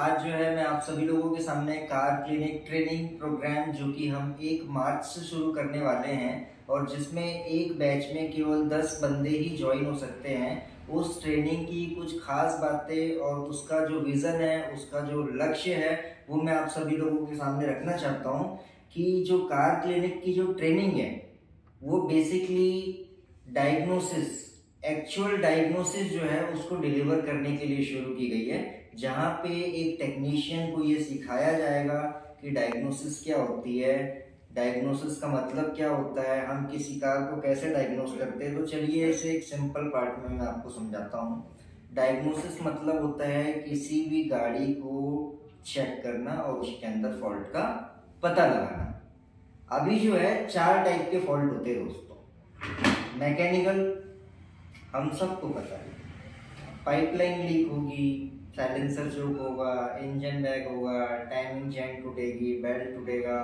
आज जो है, मैं आप सभी लोगों के सामने कार क्लिनिक ट्रेनिंग प्रोग्राम जो कि हम एक मार्च से शुरू करने वाले हैं और जिसमें एक बैच में केवल 10 बंदे ही ज्वाइन हो सकते हैं, उस ट्रेनिंग की कुछ खास बातें और उसका जो विजन है, उसका जो लक्ष्य है, वो मैं आप सभी लोगों के सामने रखना चाहता हूँ कि जो कार क्लिनिक की जो ट्रेनिंग है, वो बेसिकली डायग्नोसिस एक्चुअल डायग्नोसिस जो है, उसको डिलीवर करने के लिए शुरू की गई है। जहाँ पे एक टेक्नीशियन को ये सिखाया जाएगा कि डायग्नोसिस क्या होती है। डायग्नोसिस का मतलब क्या होता है? हम किसी कार को कैसे डायग्नोस करते हैं? तो चलिए इसे एक सिंपल पार्ट में मैं आपको समझाता हूँ। डायग्नोसिस मतलब होता है किसी भी गाड़ी को चेक करना और उसके अंदर फॉल्ट का पता लगाना। अभी जो है, चार टाइप के फॉल्ट होते हैं दोस्तों। मैकेनिकल हम सबको पता है। पाइपलाइन लीक होगी साइलेंसर चोक होगा इंजन बैग होगा टाइमिंग चैन टूटेगी बेल्ट टूटेगा,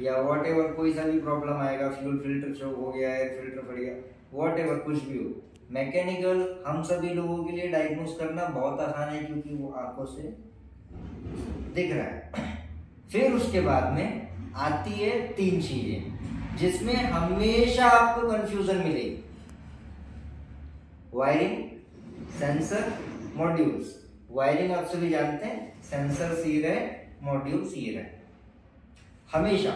या वॉट एवर कोई सा भी प्रॉब्लम आएगा फ्यूल फ़िल्टर चोक हो गया एयर फ़िल्टर फट गया वॉट एवर कुछ भी हो मैकेनिकल हम सभी लोगों के लिए डायग्नोस करना बहुत आसान है क्योंकि वो आँखों से दिख रहा है। फिर उसके बाद में आती है तीन चीज़ें, जिसमें हमेशा आपको कंफ्यूजन मिलेगी। वायरिंग सेंसर मॉड्यूल्स वायरिंग आप सभी जानते हैं सेंसर सी रहे मॉड्यूल सी रहे हमेशा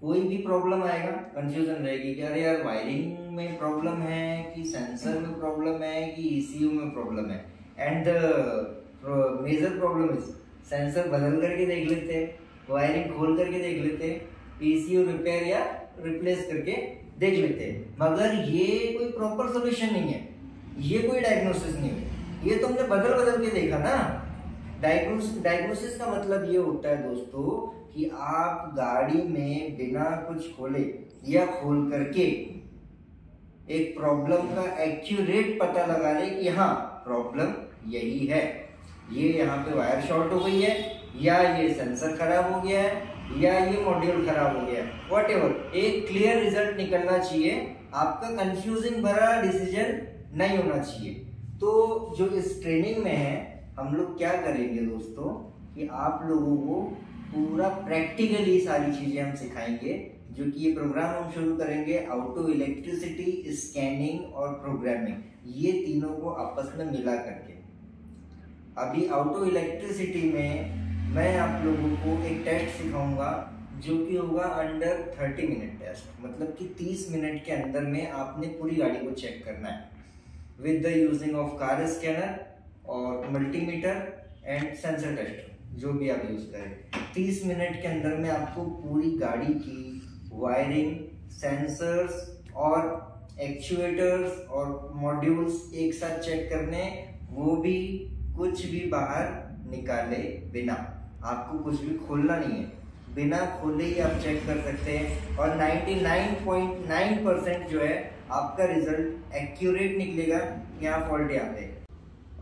कोई भी प्रॉब्लम आएगा कंफ्यूजन रहेगी कि अरे यार वायरिंग में प्रॉब्लम है कि सेंसर में प्रॉब्लम है कि ईसीयू में प्रॉब्लम है। And major problem is sensor बदल करके देख लेते हैं वायरिंग खोल करके देख लेते हैं ईसीयू रिपेयर या रिप्लेस करके देख लेते। हैं मगर ये कोई प्रॉपर सोल्यूशन नहीं है, ये कोई डायग्नोसिस नहीं है। ये तुमने बदल बदल के देखा ना। डायग्नोसिस का मतलब ये होता है दोस्तों कि आप गाड़ी में बिना कुछ खोले या खोल करके एक प्रॉब्लम का एक्यूरेट पता लगा ले कि हाँ प्रॉब्लम यही है। ये यहाँ पे वायर शॉर्ट हो गई है, या ये सेंसर खराब हो गया है, या ये मॉड्यूल खराब हो गया है। वॉट एक क्लियर रिज़ल्ट निकलना चाहिए। आपका कंफ्यूजिंग भरा डिसीज़न नहीं होना चाहिए। तो जो इस ट्रेनिंग में है, हम लोग क्या करेंगे दोस्तों कि आप लोगों को पूरा प्रैक्टिकली सारी चीज़ें हम सिखाएँगे, जो कि ये प्रोग्राम हम शुरू करेंगे ऑटो इलेक्ट्रिसिटी स्कैनिंग और प्रोग्रामिंग ये तीनों को आपस में मिला करके। अभी ऑटो इलेक्ट्रिसिटी में मैं आप लोगों को एक टेस्ट सिखाऊँगा, जो कि होगा अंडर 30 मिनट टेस्ट मतलब कि 30 मिनट के अंदर में आपने पूरी गाड़ी को चेक करना है। With the using of car scanner और मल्टीमीटर एंड सेंसर टेस्टर जो भी आप यूज़ करें। 30 मिनट के अंदर में आपको पूरी गाड़ी की वायरिंग सेंसर्स और एक्चुएटर्स और मॉड्यूल्स एक साथ चेक करने, वो भी कुछ भी बाहर निकाले बिना। आपको कुछ भी खोलना नहीं है। बिना खोले ही आप चेक कर सकते हैं और 99.9 परसेंट जो है आपका रिज़ल्ट एक्यूरेट निकलेगा, यहाँ फॉल्ट यहाँ पे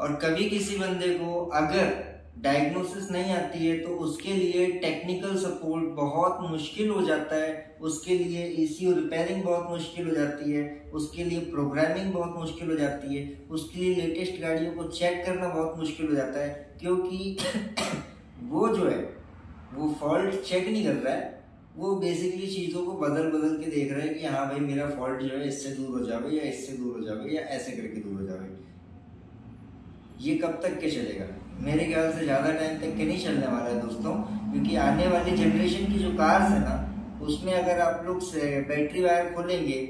और कभी किसी बंदे को अगर डायग्नोसिस नहीं आती है तो उसके लिए टेक्निकल सपोर्ट बहुत मुश्किल हो जाता है। उसके लिए ईसीयू रिपेयरिंग बहुत मुश्किल हो जाती है। उसके लिए प्रोग्रामिंग बहुत मुश्किल हो जाती है। उसके लिए लेटेस्ट गाड़ियों को चेक करना बहुत मुश्किल हो जाता है। क्योंकि वो जो है, वो फॉल्ट चेक नहीं कर रहा है। वो बेसिकली चीज़ों को बदल बदल के देख रहे हैं कि हाँ भाई मेरा फॉल्ट जो है इससे दूर हो जावे या इससे दूर हो जावे या ऐसे करके दूर हो जावे। ये कब तक के चलेगा? मेरे ख्याल से ज़्यादा टाइम तक के नहीं चलने वाला है दोस्तों, क्योंकि आने वाली जनरेशन की जो कार्स है ना, उसमें अगर आप लोग बैटरी वायर खोलेंगे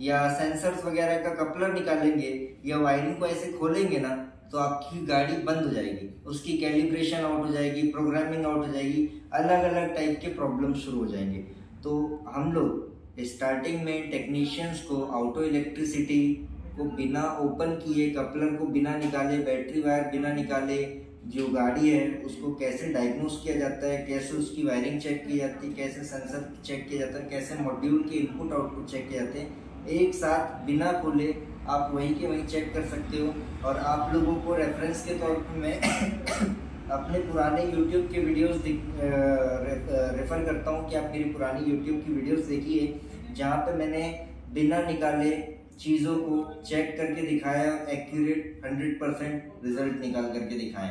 या सेंसर्स वगैरह का कपलर निकालेंगे या वायरिंग को ऐसे खोलेंगे ना तो आपकी गाड़ी बंद हो जाएगी, उसकी कैलिब्रेशन आउट हो जाएगी प्रोग्रामिंग आउट हो जाएगी अलग अलग टाइप के प्रॉब्लम शुरू हो जाएँगे। तो हम लोग स्टार्टिंग में टेक्नीशियंस को ऑटो इलेक्ट्रिसिटी को बिना ओपन किए, कपलर को बिना निकाले बैटरी वायर बिना निकाले, जो गाड़ी है, उसको कैसे डायग्नोस किया जाता है, कैसे उसकी वायरिंग चेक की जाती है, कैसे सेंसर चेक किया जाता है, कैसे मॉड्यूल के इनपुट आउटपुट चेक किए जाते हैं, एक साथ बिना खोले आप वहीं के वहीं चेक कर सकते हो और आप लोगों को रेफरेंस के तौर पर मैं अपने पुराने YouTube के वीडियोस रेफर करता हूँ कि आप मेरी पुरानी यूट्यूब की वीडियोस देखिए, जहाँ पे मैंने बिना निकाले चीज़ों को चेक करके दिखाया एक्यूरेट हंड्रेड परसेंट रिज़ल्ट निकाल करके दिखाएँ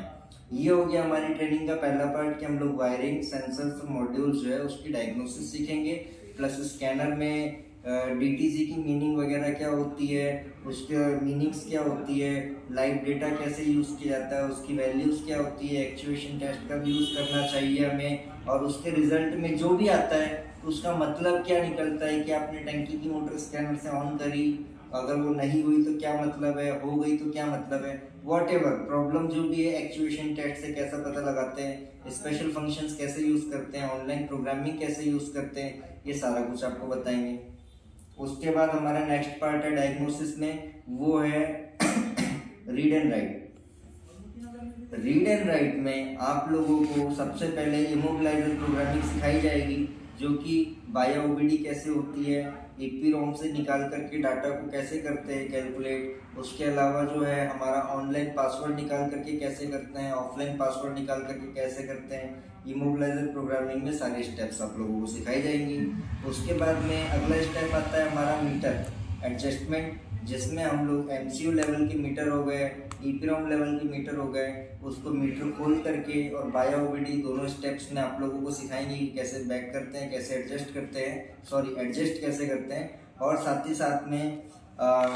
ये हो गया हमारी ट्रेनिंग का पहला पार्ट कि हम लोग वायरिंग सेंसर्स मॉड्यूल्स जो है उसकी डायग्नोसिस सीखेंगे प्लस स्कैनर में डीटीसी की मीनिंग वगैरह क्या होती है? उसके मीनिंग्स क्या होती है? लाइव डेटा कैसे यूज़ किया जाता है? उसकी वैल्यूज़ क्या होती है? एक्चुएशन टेस्ट का भी यूज़ करना चाहिए हमें? और उसके रिज़ल्ट में जो भी आता है, उसका मतलब क्या निकलता है कि आपने टंकी की मोटर स्कैनर से ऑन करी? अगर वो नहीं हुई तो क्या मतलब है? हो गई तो क्या मतलब है? वॉट एवर प्रॉब्लम जो भी है एक्चुएशन टेस्ट से कैसा पता लगाते हैं? स्पेशल फ़ंक्शंस कैसे यूज़ करते हैं? ऑनलाइन प्रोग्रामिंग कैसे यूज़ करते हैं? ये सारा कुछ आपको बताएँगे। उसके बाद हमारा नेक्स्ट पार्ट है डायग्नोसिस में, वो है read and write read and write में आप लोगों को सबसे पहले इमोबलाइजर प्रोग्रामिंग सिखाई जाएगी, जो कि बायो ओबीडी कैसे होती है एपी रोम से निकाल करके डाटा को कैसे करते हैं कैलकुलेट उसके अलावा जो है हमारा ऑनलाइन पासवर्ड निकाल करके कैसे करते हैं ऑफलाइन पासवर्ड निकाल करके कैसे करते हैं इमोबलाइजर प्रोग्रामिंग में सारे स्टेप्स आप लोगों को सिखाई जाएँगी। उसके बाद में अगला स्टेप आता है हमारा मीटर एडजस्टमेंट जिसमें हम लोग एमसीयू लेवल के मीटर हो गए ईपीरोम लेवल के मीटर हो गए उसको मीटर खोल करके और बायो दोनों स्टेप्स में आप लोगों को सिखाएँगे कि कैसे बैक करते हैं कैसे एडजस्ट करते हैं सॉरी एडजस्ट कैसे करते हैं। और साथ ही साथ में आ,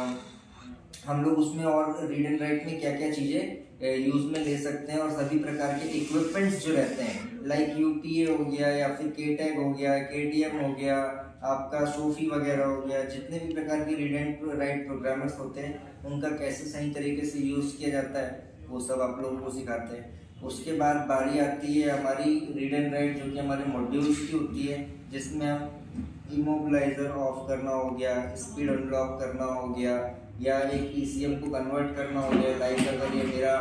हम लोग उसमें और रीड एंड राइट में क्या क्या चीज़ें यूज़ में ले सकते हैं और सभी प्रकार के इक्विपमेंट्स जो रहते हैं लाइक यूपीए हो गया या फिर के टैग हो गया के हो गया, आपका सोफी वगैरह हो गया, जितने भी प्रकार के रीड एंड राइट प्रोग्रामर्स होते हैं, उनका कैसे सही तरीके से यूज़ किया जाता है, वो सब आप लोगों को सिखाते हैं। उसके बाद बारी आती है हमारी रीड एंड राइट जो कि हमारे मॉड्यूल्स की होती है, जिसमें हम इमोबलाइजर ऑफ़ करना हो गया स्पीड अनलॉक करना हो गया या एक ई e को कन्वर्ट करना हो गया लाइक अगर ये मेरा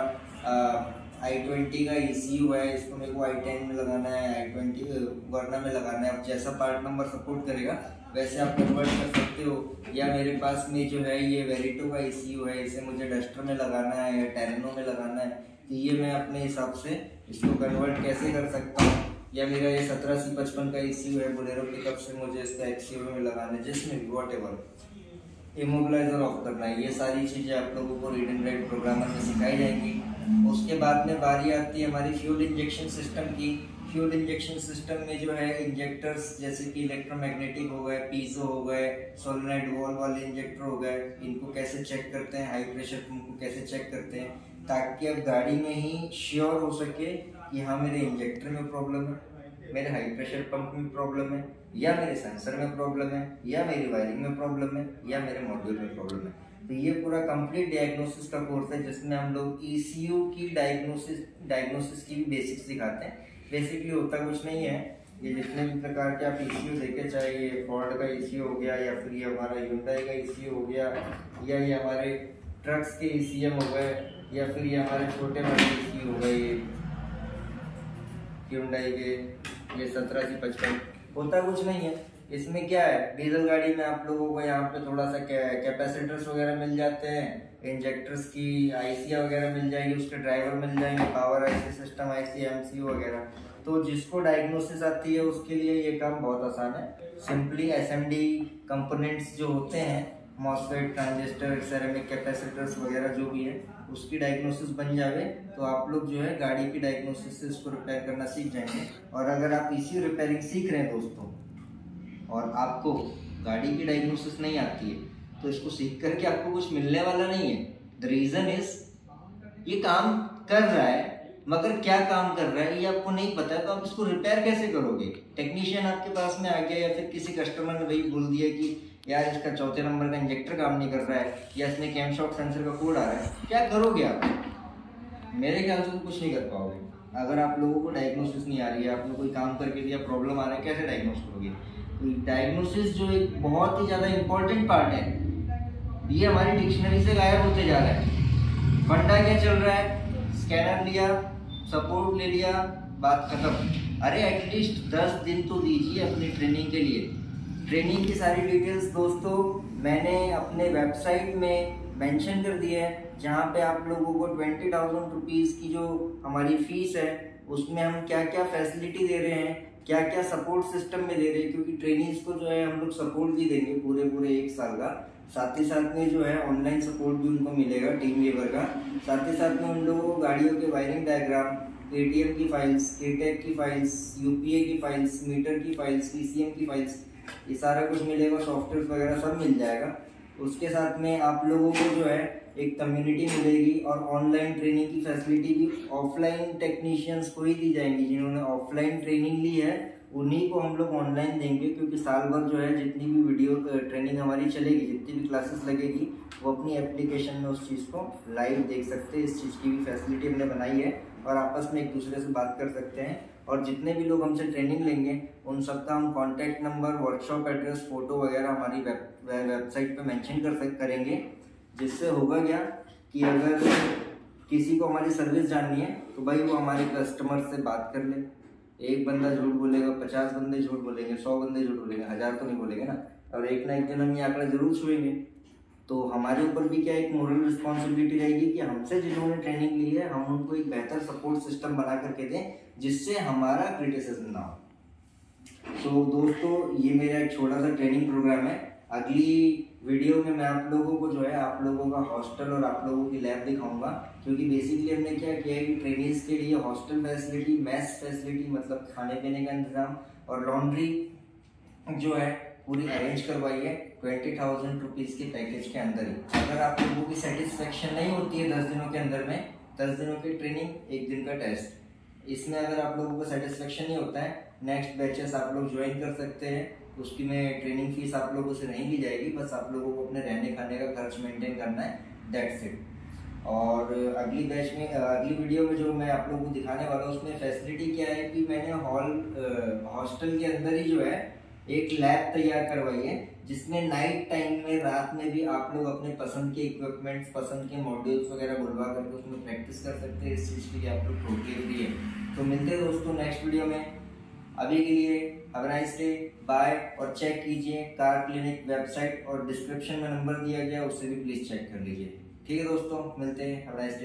आई ट्वेंटी का ई e है, इसको मेरे को आई टेन में लगाना है आई ट्वेंटी वर्ना में लगाना है, अब जैसा पार्ट नंबर सपोर्ट करेगा, वैसे आप कन्वर्ट कर सकते हो। या मेरे पास में जो है, ये वेरिटो का ई e है, इसे मुझे डस्टर में लगाना है या टेरेनो में लगाना है तो ये मैं अपने हिसाब से इसको कन्वर्ट कैसे कर सकता हूँ? या मेरा ये सत्रह सी पचपन का ई है बुलेरो पिकअप से मुझे इसका एक्सी में लगाना है, जिसमें भी वॉट एवर इमोबलाइजर ऑफ़ करना है ये सारी चीज़ें आप लोगों को रीड एंड राइट प्रोग्रामर में सिखाई जाएँगी। उसके बाद में बारी आती है हमारी फ्यूल इंजेक्शन सिस्टम की। फ्यूल इंजेक्शन सिस्टम में जो है इंजेक्टर्स जैसे कि इलेक्ट्रोमैग्नेटिक हो गए पीजो हो गए सोलनाइट वॉल वाले इंजेक्टर हो गए, इनको कैसे चेक करते हैं हाई प्रेशर पंप को कैसे चेक करते हैं, ताकि अब गाड़ी में ही श्योर हो सके कि हाँ मेरे इंजेक्टर में प्रॉब्लम है, मेरे हाई प्रेशर पंप में प्रॉब्लम है। या मेरे सेंसर में प्रॉब्लम है, या मेरी वायरिंग में प्रॉब्लम है, या मेरे मॉड्यूल में प्रॉब्लम है। तो ये पूरा कंप्लीट डायग्नोसिस का कोर्स है, जिसमें हम लोग ईसीयू e की डायग्नोसिस डायग्नोसिस की भी बेसिक्स सिखाते हैं। बेसिकली होता कुछ नहीं है, ये जितने भी प्रकार के आप ईसीयू देखे, चाहे ये फोर्ड का ईसीयू हो गया, या फिर ये हमारा यूंडाई का ईसीयू हो गया, या ये हमारे ट्रक्स के ईसीएम हो गए, या फिर ये हमारे छोटे बड़े ईसीयू हो गए, ये यूंडाई के, ये सत्रह से पचपन होता कुछ नहीं है। इसमें क्या है डीजल गाड़ी में आप लोगों को यहाँ पे थोड़ा सा कैपेसिटर्स वगैरह मिल जाते हैं इंजेक्टर्स की आईसी वगैरह मिल जाएगी, उसके ड्राइवर मिल जाएँगे power IC system IC MCU वगैरह। तो जिसको डायग्नोसिस आती है, उसके लिए ये काम बहुत आसान है। Simply S M D components जो होते हैं मॉसफेट ट्रांजिस्टर सेरेमिक कैपेसिटर्स वगैरह जो भी है उसकी डायग्नोसिस बन जावे तो आप लोग जो है गाड़ी की डायग्नोसिस से उसको रिपेयर करना सीख जाएँगे। और अगर आप इसी रिपेयरिंग सीख रहे हैं दोस्तों, और आपको गाड़ी की डायग्नोसिस नहीं आती है तो इसको सीख करके आपको कुछ मिलने वाला नहीं है। द रीजन इज़ ये काम कर रहा है, मगर क्या काम कर रहा है, ये आपको नहीं पता तो आप इसको रिपेयर कैसे करोगे? टेक्नीशियन आपके पास में आ गया या फिर किसी कस्टमर ने वही बोल दिया कि यार इसका चौथे नंबर का इंजेक्टर काम नहीं कर रहा है, या इसमें कैम सेंसर का कोड आ रहा है, क्या करोगे आप? मेरे ख्याल से तो कुछ नहीं कर पाओगे। अगर आप लोगों को डायग्नोसिस नहीं आ रही है, आपने कोई काम करके दिया प्रॉब्लम आ रहा है, कैसे डायग्नोस करोगे? डायग्नोसिस जो एक बहुत ही ज़्यादा इम्पोर्टेंट पार्ट है। ये हमारी डिक्शनरी से गायब होते जा रहा है। फंडा क्या चल रहा है? स्कैनर लिया सपोर्ट ले लिया, बात खत्म। अरे एटलीस्ट दस दिन तो दीजिए अपनी ट्रेनिंग के लिए। ट्रेनिंग की सारी डिटेल्स दोस्तों मैंने अपने वेबसाइट में मेंशन कर दिया है, जहाँ पे आप लोगों को ट्वेंटी थाउज़ेंड रुपीज़ की जो हमारी फ़ीस है, उसमें हम क्या क्या फैसिलिटी दे रहे हैं क्या क्या सपोर्ट सिस्टम में दे रहे हैं, क्योंकि ट्रेनिंग्स को जो है हम लोग सपोर्ट भी देंगे पूरे पूरे एक साल का। साथ ही साथ में जो है ऑनलाइन सपोर्ट भी उनको मिलेगा टीम लेबर का। साथ ही साथ में उन लोगों को गाड़ियों के वायरिंग डायग्राम, एटीएम की फाइल्स, केटेक की फाइल्स, यूपीए की फाइल्स, मीटर की फाइल्स पीसीएम की फाइल्स ये सारा कुछ मिलेगा सॉफ्टवेयर वगैरह सब मिल जाएगा। उसके साथ में आप लोगों को जो है, एक कम्युनिटी मिलेगी और ऑनलाइन ट्रेनिंग की फैसिलिटी भी ऑफलाइन टेक्नीशियंस को ही दी जाएँगी। जिन्होंने ऑफलाइन ट्रेनिंग ली है, उन्हीं को हम लोग ऑनलाइन देंगे, क्योंकि साल भर जो है, जितनी भी वीडियो ट्रेनिंग हमारी चलेगी, जितनी भी क्लासेस लगेगी, वो अपनी एप्लीकेशन में उस चीज़ को लाइव देख सकते हैं। इस चीज़ की भी फैसिलिटी हमने बनाई है और आपस में एक दूसरे से बात कर सकते हैं। और जितने भी लोग हमसे ट्रेनिंग लेंगे, उन सबका हम contact number workshop address photo वगैरह हमारी वेब वेबसाइट पे मेंशन कर करेंगे। जिससे होगा क्या कि अगर किसी को हमारी सर्विस जाननी है तो भाई वो हमारे कस्टमर से बात कर ले। एक बंदा झूठ बोलेगा, पचास बंदे झूठ बोलेंगे, सौ बंदे झूठ बोलेंगे, हज़ार तो नहीं बोलेंगे ना? और एक ना एक दिन हम ये आंकड़ा ज़रूर छुएँगे। तो हमारे ऊपर भी क्या एक मोरल रिस्पॉन्सिबिलिटी रहेगी कि हमसे जिन्होंने ट्रेनिंग ली है, हम उनको एक बेहतर सपोर्ट सिस्टम बना करके दें, जिससे हमारा क्रिटिसिज्म ना हो। तो दोस्तों, ये मेरा एक छोटा सा ट्रेनिंग प्रोग्राम है। अगली वीडियो में मैं आप लोगों को जो है, आप लोगों का हॉस्टल और आप लोगों की लैब दिखाऊँगा। क्योंकि बेसिकली हमने क्या किया है कि ट्रेनिंग्स के लिए हॉस्टल फैसिलिटी मैथ फैसिलिटी मतलब खाने पीने का इंतज़ाम और लॉन्ड्री जो है, पूरी अरेंज करवाई है। ट्वेंटी थाउज़ेंड रुपीज़ के पैकेज के अंदर ही। अगर आप लोगों की सेटिस्फेक्शन नहीं होती है दस दिनों के अंदर में, दस दिनों की ट्रेनिंग एक दिन का टेस्ट इसमें अगर आप लोगों को सेटिस्फेक्शन नहीं होता है नेक्स्ट बैचेस आप लोग ज्वाइन कर सकते हैं। उसकी में ट्रेनिंग फ़ीस आप लोगों से नहीं ली जाएगी, बस आप लोगों को अपने रहने खाने का खर्च मेंटेन करना है दैट्स इट और अगली बैच में, अगली वीडियो में जो मैं आप लोगों को दिखाने वाला हूँ, उसमें फैसिलिटी क्या है कि मैंने हॉल हॉस्टल के अंदर ही जो है, एक लैब तैयार करवाई है। जिसमें नाइट टाइम में, रात में भी आप लोग अपने पसंद के इक्विपमेंट्स पसंद के मॉड्यूल्स वगैरह बुलवा करके उसमें प्रैक्टिस कर सकते हैं। इस चीज़ के लिए आप लोग टोटली फ्री है। तो मिलते हैं दोस्तों नेक्स्ट वीडियो में। अभी के लिए हैव नाइस बाय और चेक कीजिए। कार क्लिनिक वेबसाइट और डिस्क्रिप्शन में नंबर दिया गया उससे भी प्लीज़ चेक कर लीजिए। ठीक है दोस्तों, मिलते हैं। Have nice